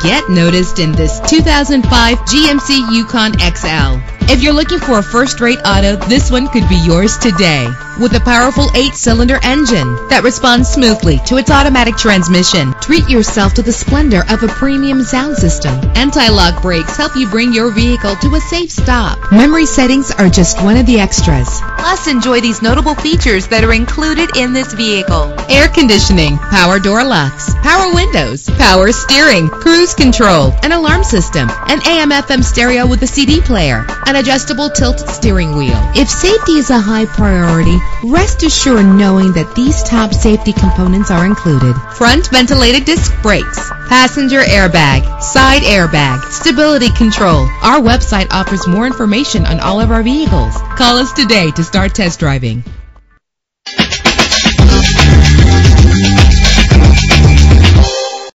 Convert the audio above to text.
Get noticed in this 2005 GMC Yukon XL. If you're looking for a first-rate auto, this one could be yours today. With a powerful eight-cylinder engine that responds smoothly to its automatic transmission, treat yourself to the splendor of a premium sound system. Anti-lock brakes help you bring your vehicle to a safe stop. Memory settings are just one of the extras. Plus, enjoy these notable features that are included in this vehicle. Air conditioning, power door locks, power windows, power steering, cruise control, an alarm system, an AM FM stereo with a CD player, an adjustable tilt steering wheel. If safety is a high priority, rest assured knowing that these top safety components are included. Front ventilated disc brakes, passenger airbag, side airbag, stability control. Our website offers more information on all of our vehicles. Call us today to start test driving.